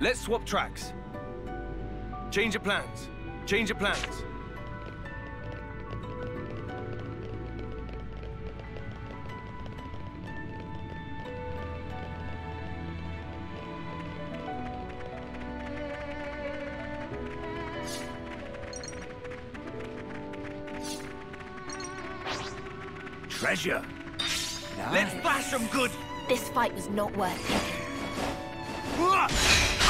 Let's swap tracks. Change your plans. Change your plans. Treasure. Let's bash them good. This fight was not worth it.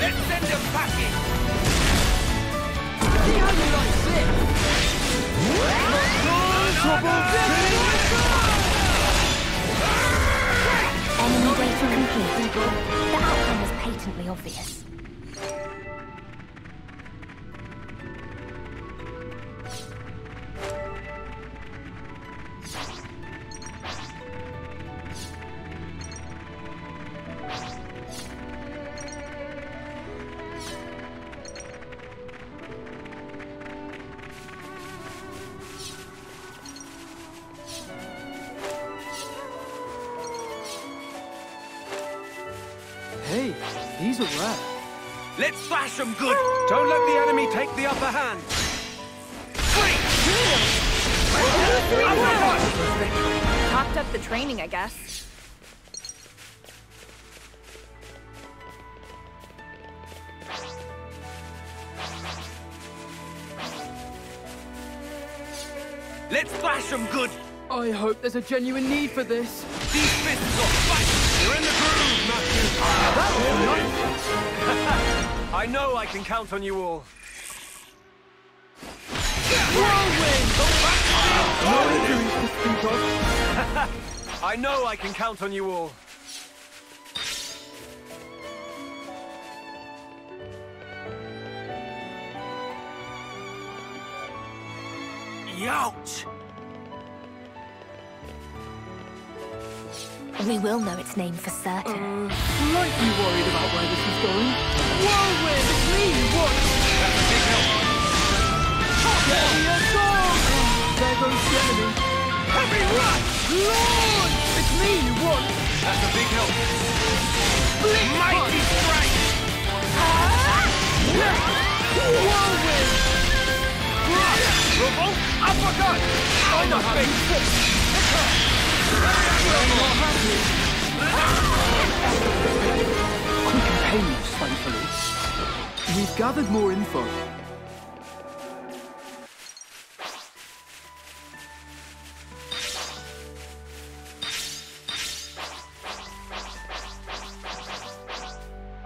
Let's send. See how you like this! Enemy data complete. The outcome was patently obvious. Let's bash them good. Don't let the enemy take the upper hand. Topped up the training, I guess. Let's bash them good. I hope there's a genuine need for this. These fists are fight. You're in the groove, Matthew. I know I can count on you all. I know I can count on you all. Youch! We will know its name for certain. Uh, slightly worried about where this is going. Whirlwind, me want! That's a big help. Get me a dog! There goes the enemy. Heavy rush! Lord! It's me you want! That's a big help. Blink Mighty strike! Whirlwind! Revolt! Uppercut! On the face! We can pay thankfully. We've gathered more info.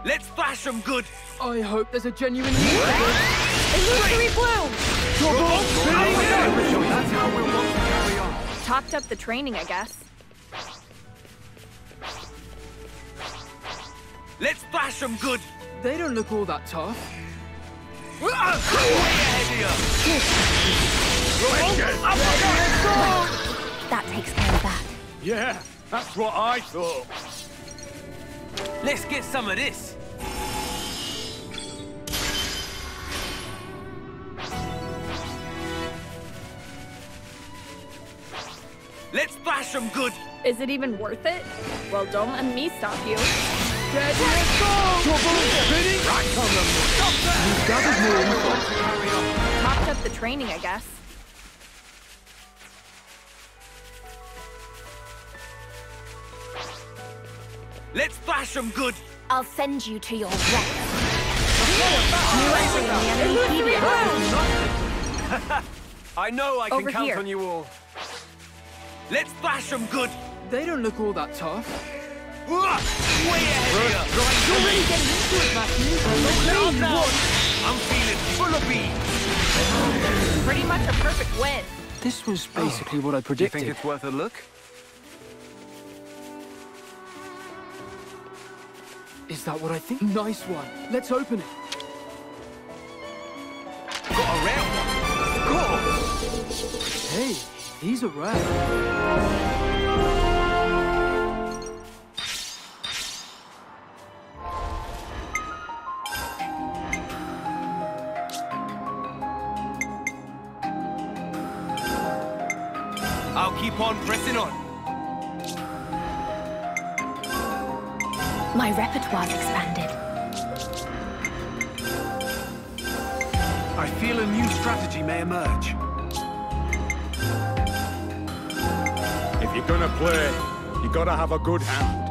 Let's flash them good! I hope there's a genuine need for this. Illusory bloom! That's how we'll want to carry on. Topped up the training, I guess. Let's bash them good! They don't look all that tough. Way ahead of you! Uppercut! That takes care of that. Yeah, that's what I thought. Let's get some of this. Let's bash them good. Is it even worth it? Well, don't let me stop you. Get your Trouble! Spinning! Right on them. Stop there. We've gathered more info. Topped up the training, I guess. Let's bash them good. I'll send you to your death. New entry the enemy I know I can Over count here. on you all. Let's thrash them good. They don't look all that tough. Way ahead of you. You're really getting into it, Matthew. I'm feeling full of beans. Pretty much a perfect win. This was basically what I Do you predicted. think it's worth a look? Is that what I think? Nice one. Let's open it. Got a rare one. Cool. Hey, these are rare. I'll keep on pressing on. My repertoire's expanded. You're gonna play, you gotta have a good hand.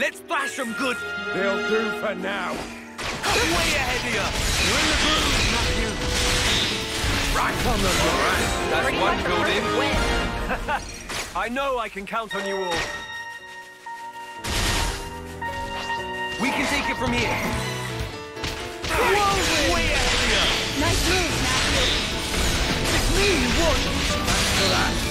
Let's thrash them good. They'll do for now. Way ahead of you. You're in the groove, Matthew. Right on the right. That's Pretty one much a filled in. I know I can count on you all. We can take it from here. Whoa, way ahead of you. Nice move, Matthew. It's me you won. Thanks for that.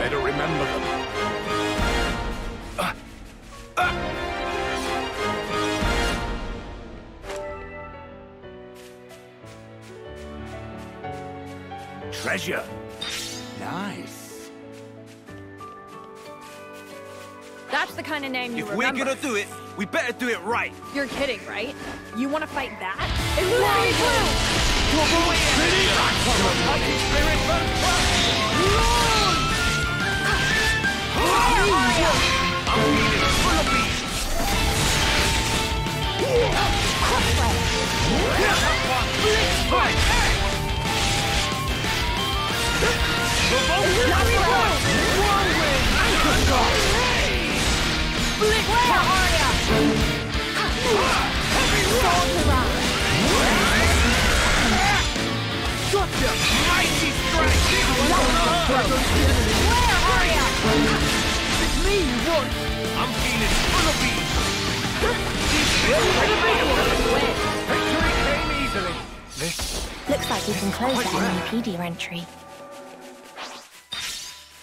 Better remember them. Treasure. Nice. That's the kind of name you If we're gonna do it, we better do it right. You're kidding, right? You want to fight that? It's Illuminati Blue! Mighty strike! It's me you want. I'm feeling full of beans. Victory came easily. Looks like we can close the NMPD entry.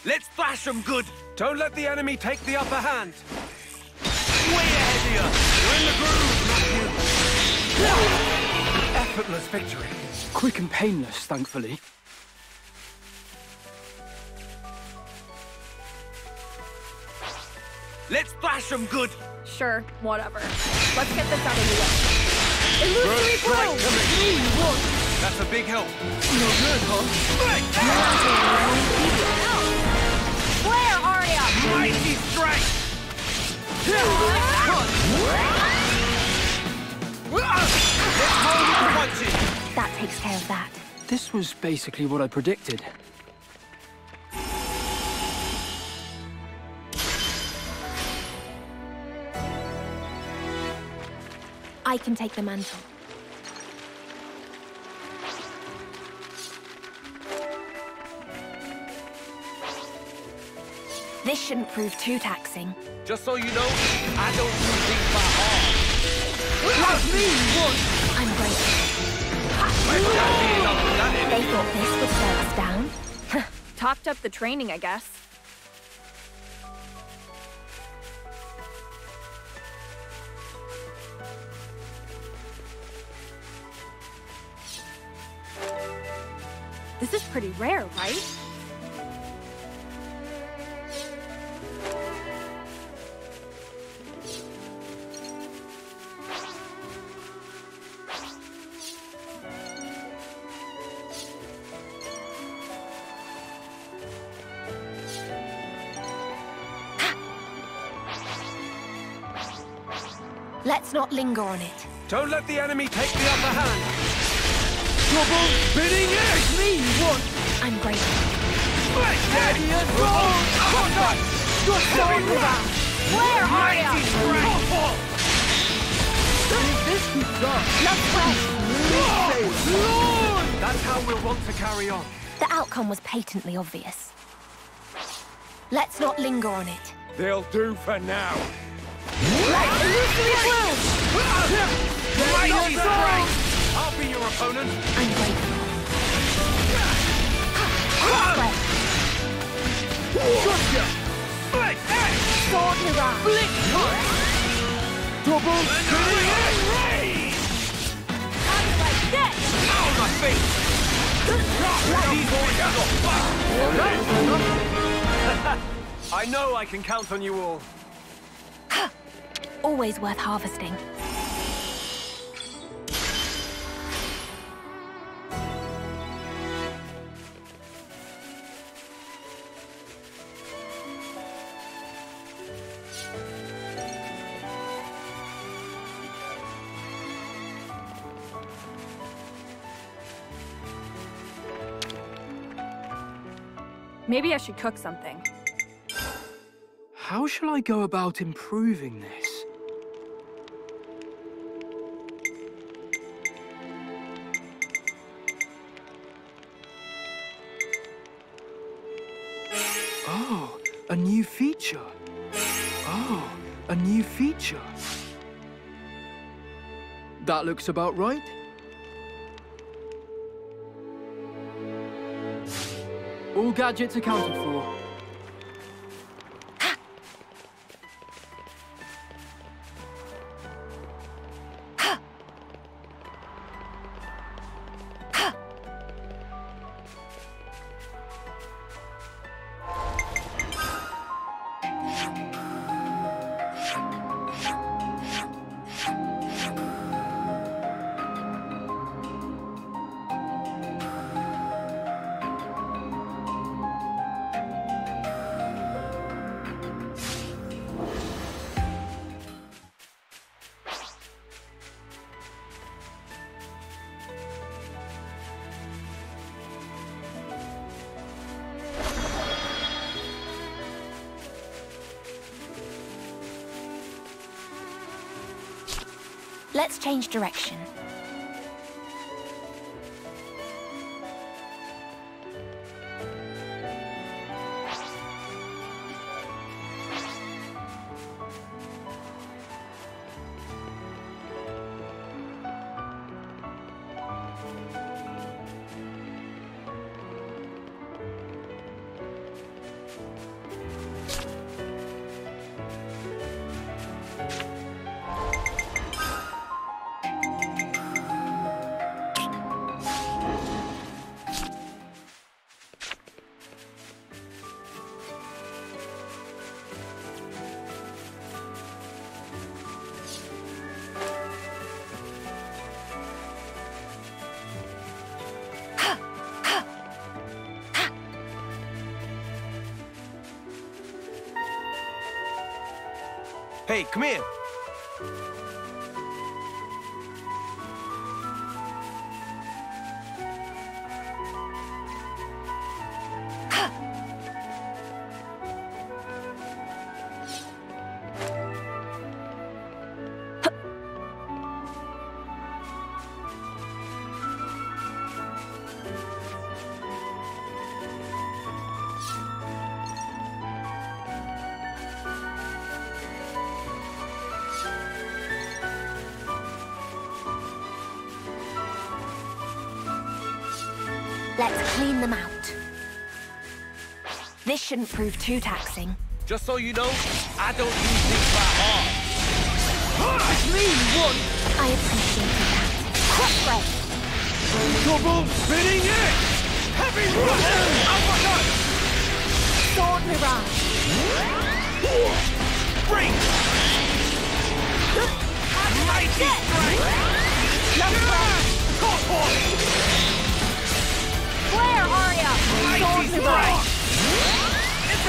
Let's thrash them good. Don't let the enemy take the upper hand. Way ahead of you. You're in the groove, Matthew. Effortless victory. Quick and painless, thankfully. Let's thrash them good. Sure, whatever. Let's get this out of the way. Illusory blow! That's a big help. Flare, Aria! Mighty strike! Let's roll with the punches. That takes care of that. This was basically what I predicted. I can take the mantle. This shouldn't prove too taxing. Just so you know, I don't do things by half. I'm grateful. Well, that'd be enough of that, They thought this would slow us down. Topped up the training, I guess. This is pretty rare, right? Let's not linger on it. Don't let the enemy take the upper hand. Trouble spinning it! me one! I'm grateful. Daddy and oh, roll! You're so Flare, Aria! Mighty strike! Love fresh. That's how we'll want to carry on. The outcome was patently obvious. Let's not linger on it. They'll do for now. Ah! Mighty strike! I'll be your opponent. I'm grateful. Sword mirage. Double spinning it! Raise! Like this! Ow, my face! These boys are I know I can count on you all. Always worth harvesting. Maybe I should cook something. How shall I go about improving this? Oh, a new feature. Oh, a new feature. That looks about right. All gadgets accounted for. Change direction. Hey, come here. Shouldn't prove too taxing. Just so you know, I don't use things by heart. I appreciated that. Crush break! Double spinning it! Heavy rush! Uppercut! Oh Sword mirage! Break! Mighty strike! Break! Torpor! Flare Aria! Sword mirage!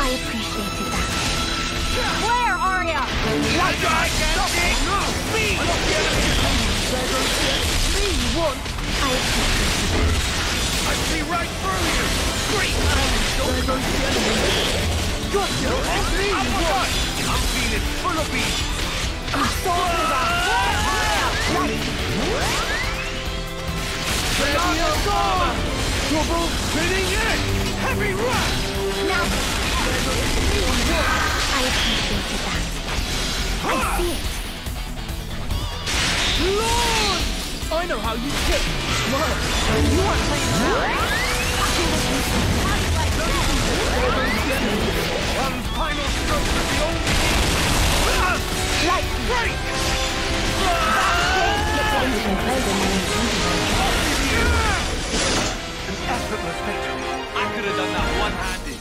I appreciated that. Gigantic! Speed! Me? I appreciated that. I see right through you. Great goes the enemy! Gotcha! Me, what? Feeling full of beans. Double spinning it! Heavy rush! Now, I appreciated that. I see it. Lord! I know how you kick! Smart! You aren't playing now! One final stroke of the only Like break! An effortless victory. I could have done that one-handed.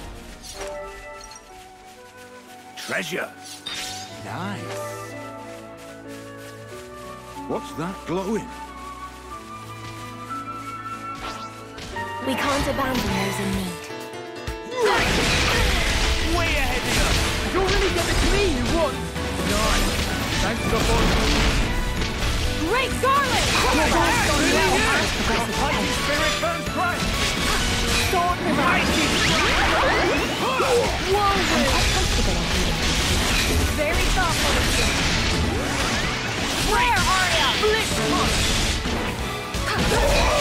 Treasure. Nice. What's that glowing? We can't abandon those in need. Way ahead of you. You'll really get it to me, you want! Nice! Thanks for the phone. Great Garland! Mighty spirit burns bright. Sword mirage! Very thoughtful of you. Flare Aria! Blitz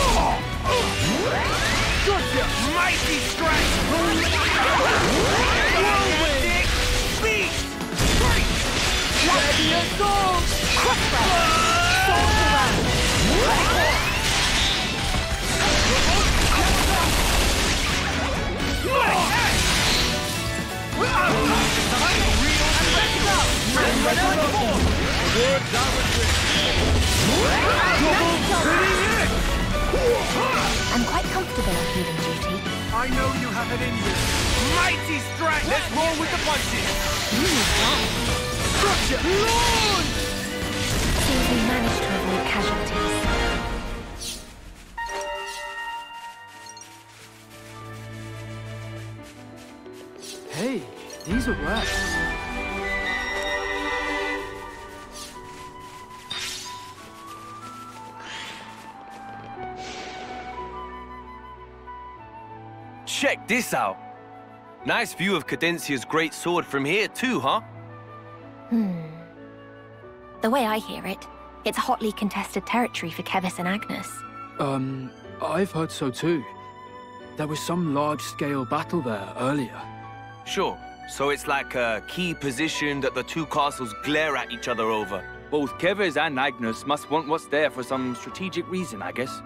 oh! Gotcha! Mighty strike. Gigantic speed. Break. Ready assault! Sword mirage! I'm quite comfortable on healing duty. I know you have it in you. Mighty strike. Let's roll with the punches. Gotcha! Lord! Seems we managed to avoid casualties. Hey, these are rats. Check this out. Nice view of Cadensia's great sword from here too, huh? Hmm. The way I hear it, it's hotly contested territory for Keves and Agnus. Um, I've heard so too. There was some large-scale battle there earlier. Sure. So it's like a key position that the two castles glare at each other over. Both Keves and Agnus must want what's there for some strategic reason, I guess.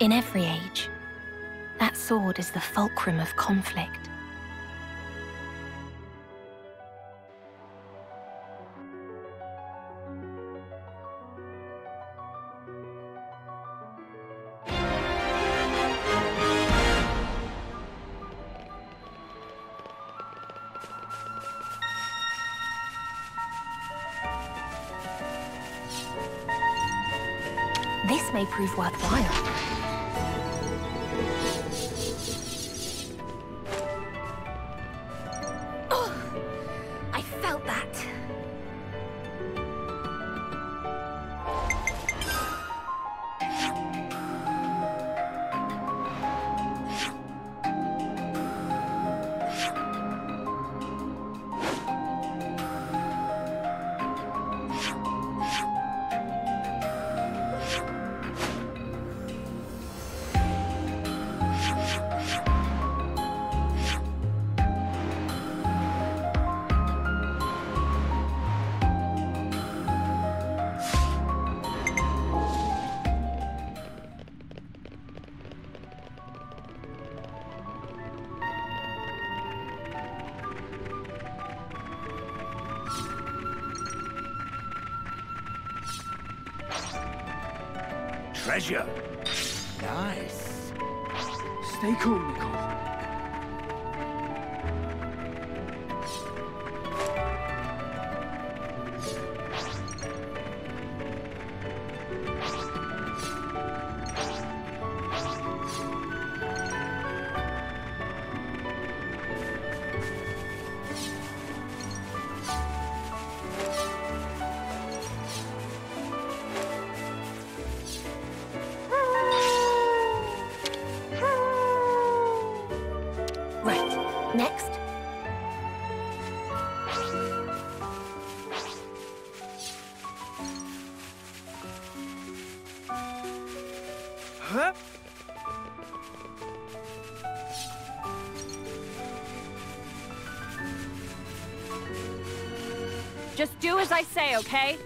In every age, that sword is the fulcrum of conflict. This may prove worthwhile. Treasure. Nice. Stay cool, Nikol. Okay?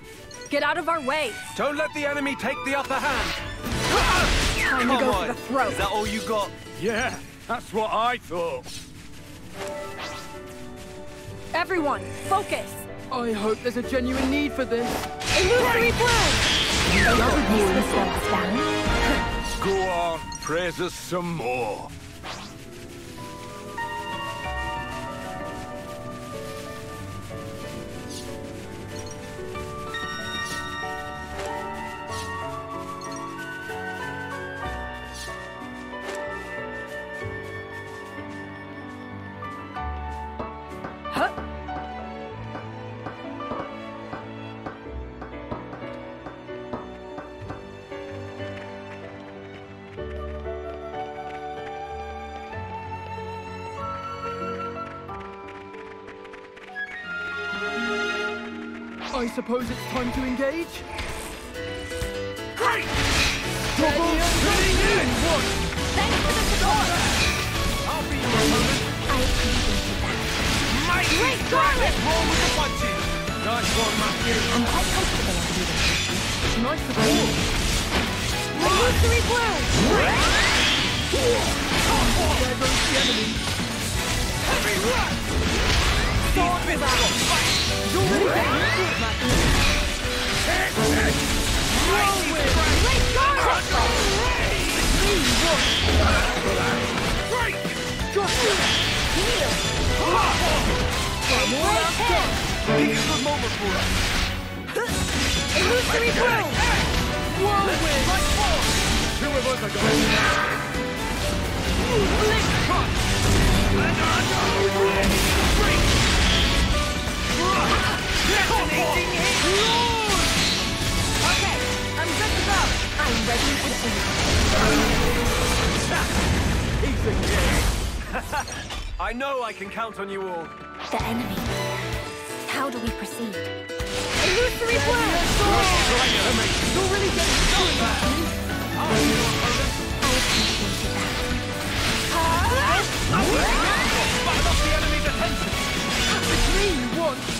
Get out of our way. Don't let the enemy take the upper hand. Time to Come go on. for the throat. Is that all you got? Yeah, that's what I thought. Everyone, focus. I hope there's a genuine need for this. Illusory bloom. This will slow us down. Go on, praise us some more. Suppose it's time to engage? Great! Double Thanks for the support. I'll be your opponent. I appreciated that. Mighty Great Scarlet! Roll with the punches. Nice one, Matthew. I'm quite comfortable on leadership. Nice support. Illusory bloom. There goes the enemy. Heavy rush! Think a good moment for us. Two of us are going Blink punch! And Great! Detonating hit! Okay, I'm good to go. I'm ready and able. He's a kid. I know I can count on you all. The enemy. How do we proceed? Illusory bloom. You're really getting into it, I'll be your opponent. I appreciated that. Fight off the enemy's attention. It's me you want.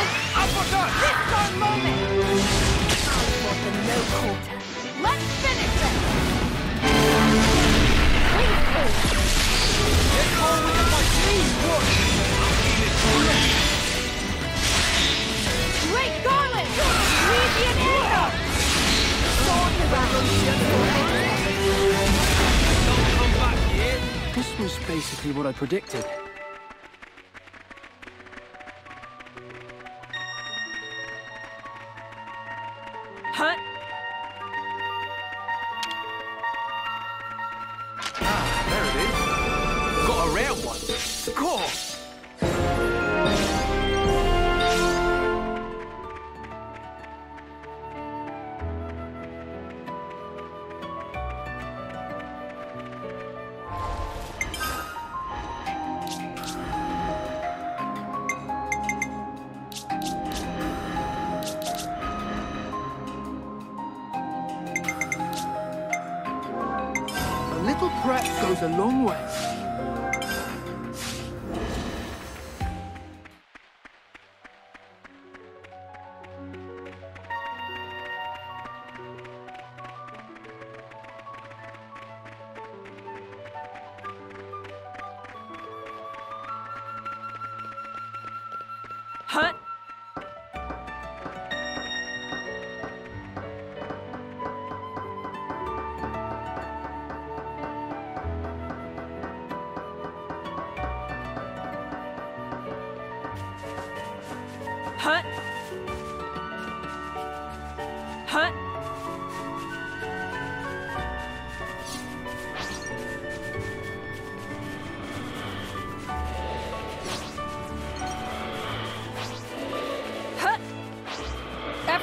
our moment! I want no quarter. Let's finish it! Please, full of beans. Great Garland! This was basically what I predicted.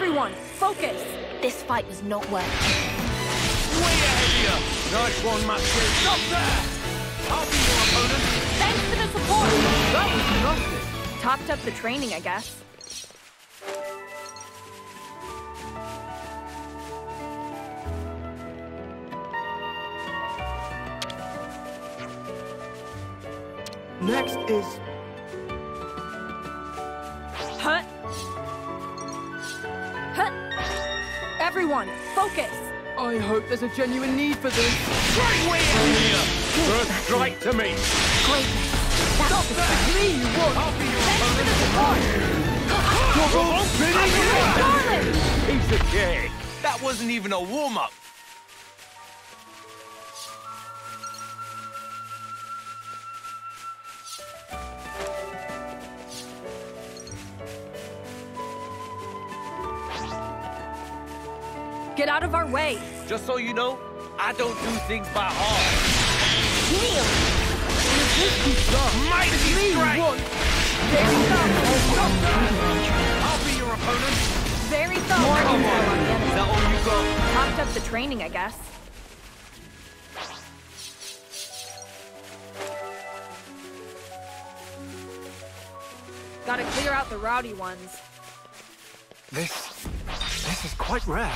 Everyone, focus! This fight was not worth it. Way ahead of you. Nice one, Matthew. Stop there! I'll be your opponent. Thanks for the support! That was nothing. Topped up the training, I guess. Next is I hope there's a genuine need for this. Straight way ahead of. First strike to me. Greatness! That's the Me, you want? I'll be your Thanks for opponent. the support! Double spinning Piece of cake. That wasn't even a warm-up. Get out of our way! Just so you know, I don't do things by heart. Kneel! Mighty strike! Very thorough! I'll be your opponent. Very Come thorough! on. Is that all you got? Topped up the training, I guess. Gotta clear out the rowdy ones. This... this is quite rare.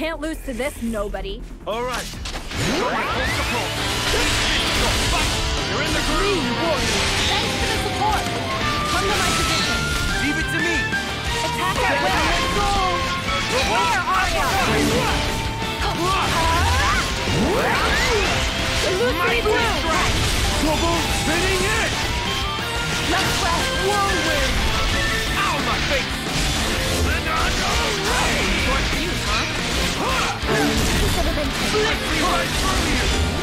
Can't lose to this, nobody. All right. You got my full support. You're in the groove. Thanks for the support! Come to my position. Leave it to me. Attack at will! Where are you? Illusory blue! Double spinning it. Let's press whirlwind! Ow, my face. Fernando Ray.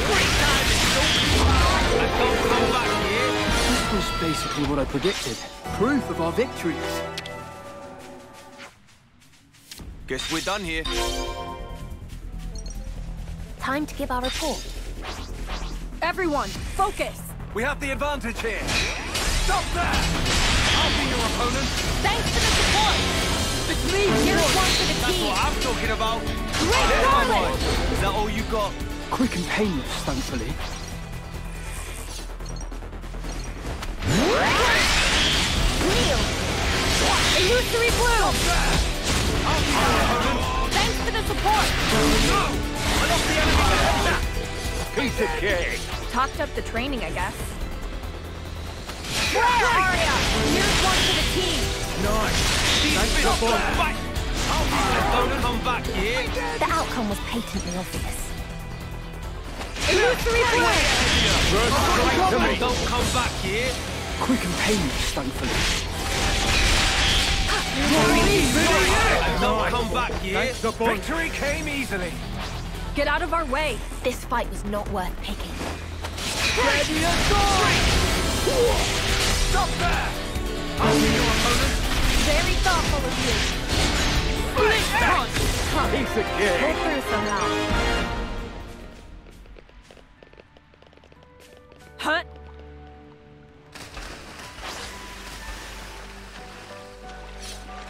Short fuse, huh? This was basically what I predicted. Proof of our victories. Guess we're done here. Time to give our report. Everyone, focus! We have the advantage here. Stop there! I'll be your opponent. Thanks for the support! It's me! Here's one for the That's what I'm talking about. Great There, my boy. Is that all you got? Quick and painless, thankfully. Kneel! Illusory blue! Thanks for the support! Piece of cake. Talked up the training, I guess. Where are ya? Here's one for the team! These bits come back. I'll be your opponent. Come back here. The outcome was patently obvious. Illusory blue! First strike. Don't come back here. Quick and painless, thankfully. Don't come back here. Thanks. Victory came easily. Get out of our way! This fight was not worth picking. Ready to Stop there. I'll be your opponent. Very thoughtful of you. Piece of cake. Pull through somehow. Hut!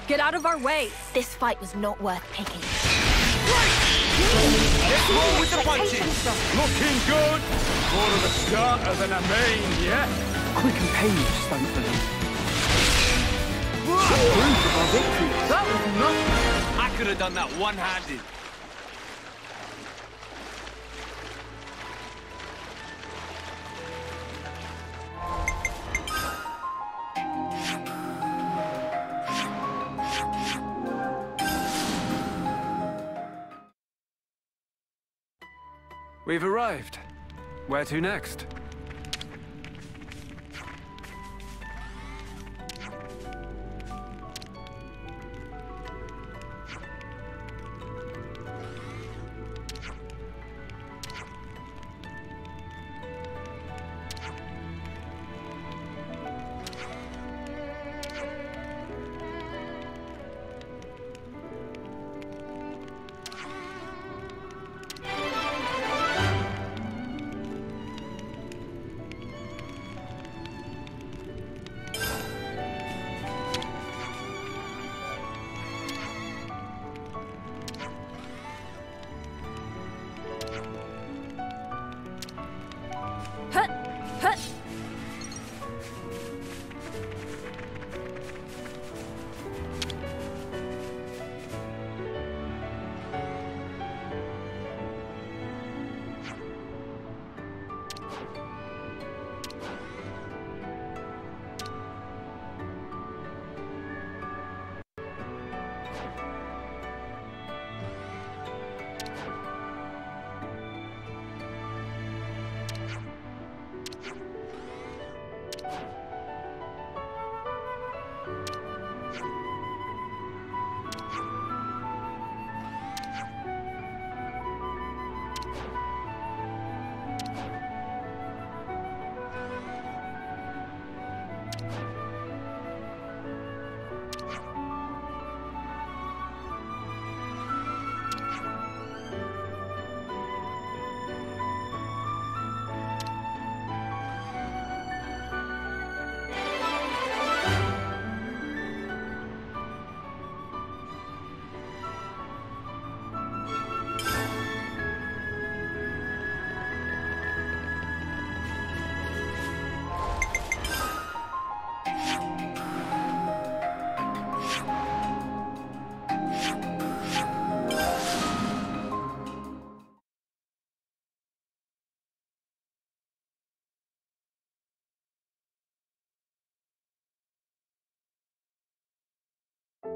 Get out of our way! This fight was not worth picking. Let's roll with the punches. Looking good. More of a starter than a main, yeah? Quick and painless, thankfully. That was nothing. I could have done that one-handed. We've arrived. Where to next?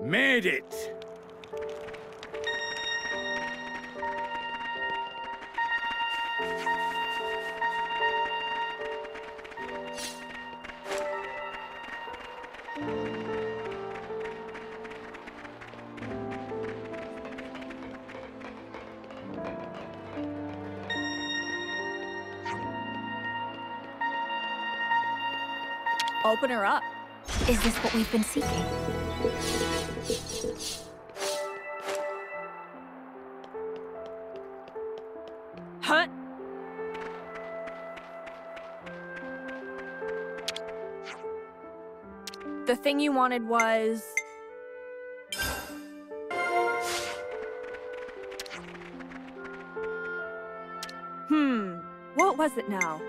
Made it! Open her up. Is this what we've been seeking? Huh? The thing you wanted was... Hmm, what was it now?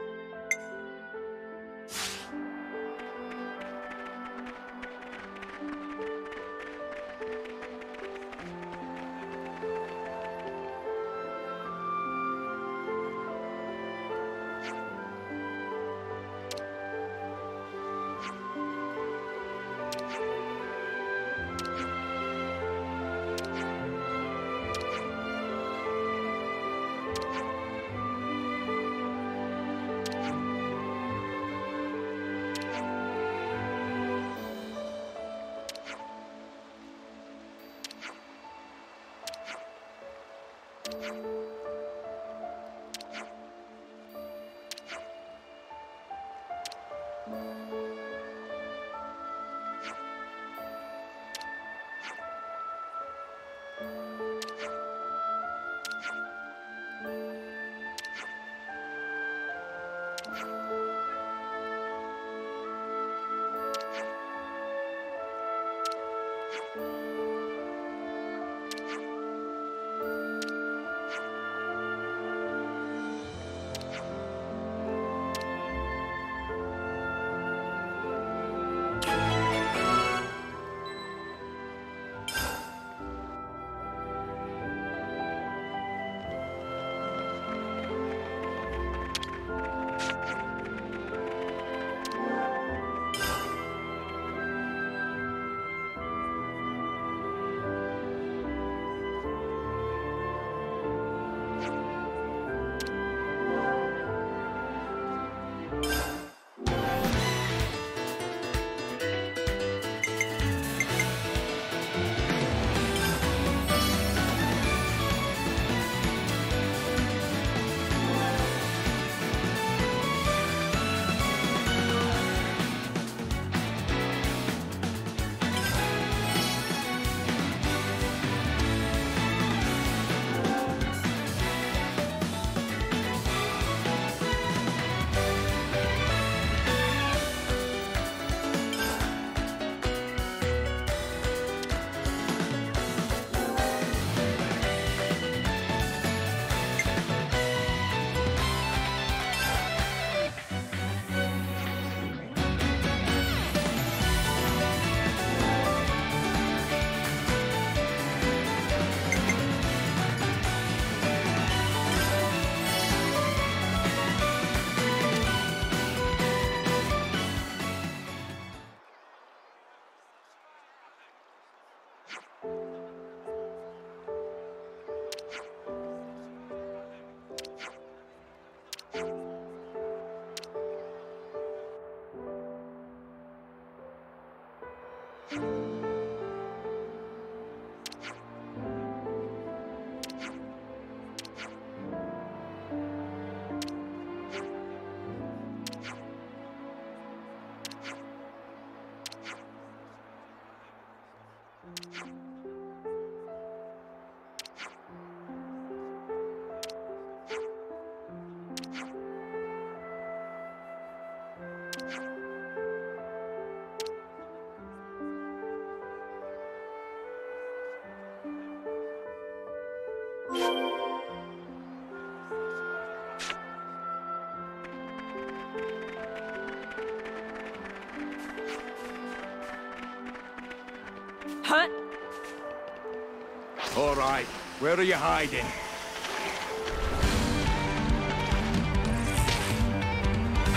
Right, where are you hiding?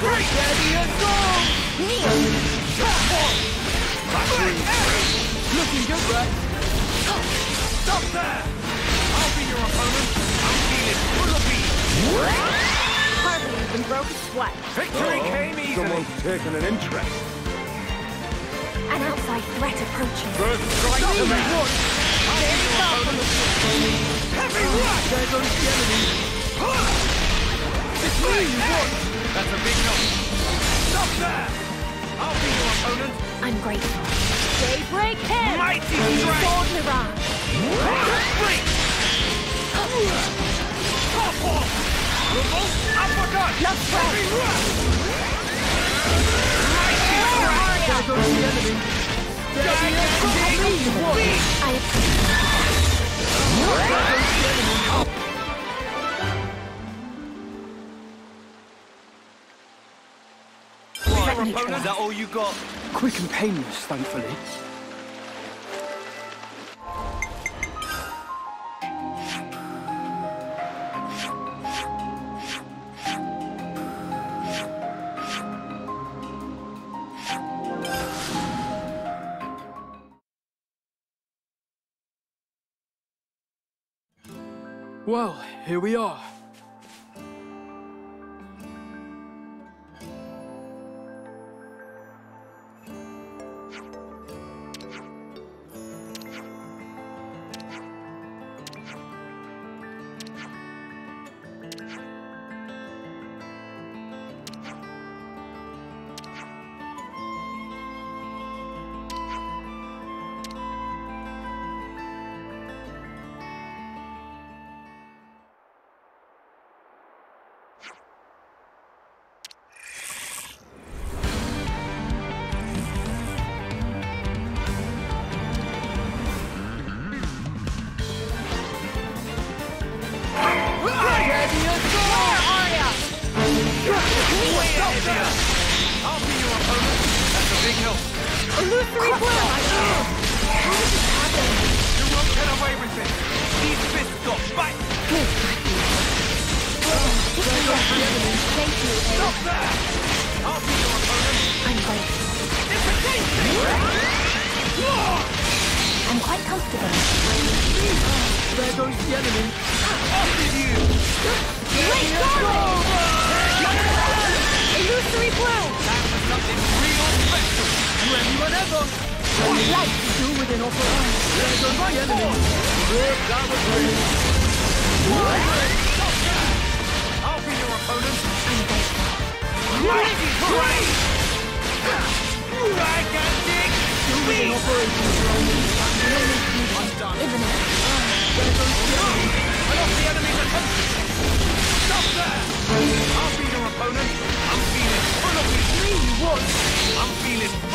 Great! Ready and go! Looking good, right? Stop there! I'll be your opponent. I'm feeling full of beef. Hardly even broke a sweat. Victory came easily. Someone's taken an interest. An outside threat approaching. First strike to me. Heavy rush! There goes the enemy. It's me you want! That's a big knock. Stop there! I'll be opponent. I'm grateful. Daybreak! Mighty strike! Sword Mirage! Break! Top off! Revolt uppercut! Love Strike! Mighty strike! There goes the enemy. Is that all you got? Quick and painless, thankfully. Well, here we are.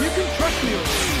You can trust me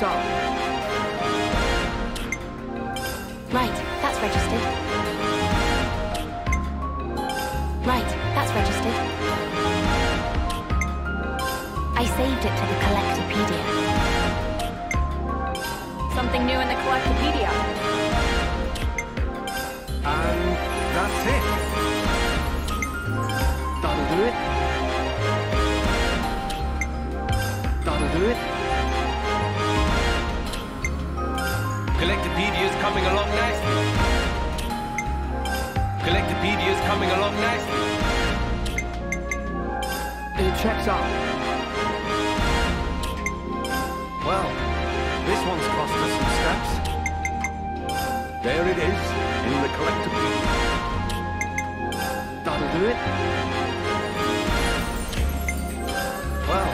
Checks checks out. Well, this one's cost us some steps. There it is, in the collectible. That'll do it. Well,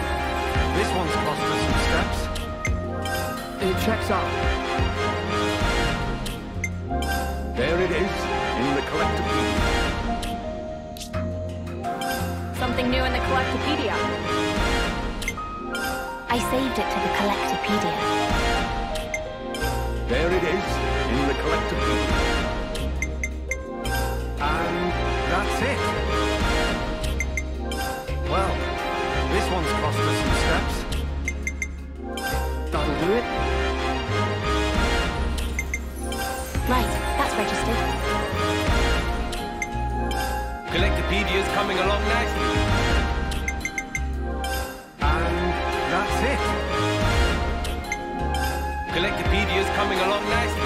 this one's cost us some steps. It checks out. There it is, in the collectible. Something new in the Collectopedia. I saved it to the Collectopedia. There it is, in the collectible. And that's it. Well, this one's cost us some steps. That'll do it. Right, that's registered. Collectopedia's coming along nicely. And that's it. Collectopedia's coming along nicely.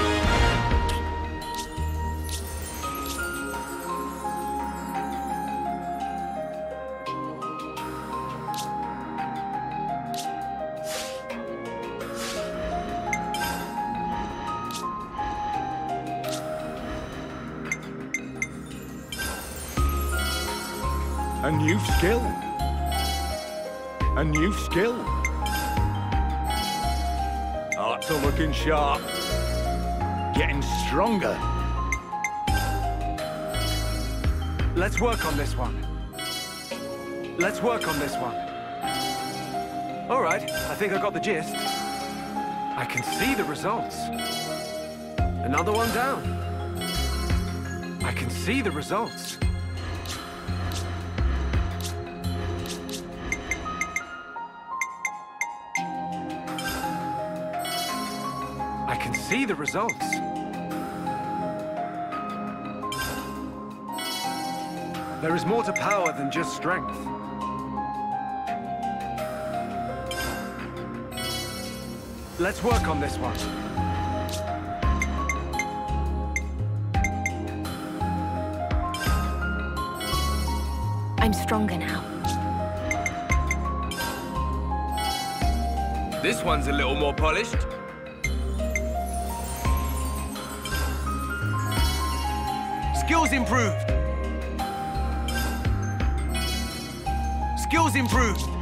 Sharp. Getting stronger. Let's work on this one. Let's work on this one. All right, I think I got the gist. I can see the results. Another one down. I can see the results. See the results. There is more to power than just strength. Let's work on this one. I'm stronger now. This one's a little more polished. Skills improved. Skills improved.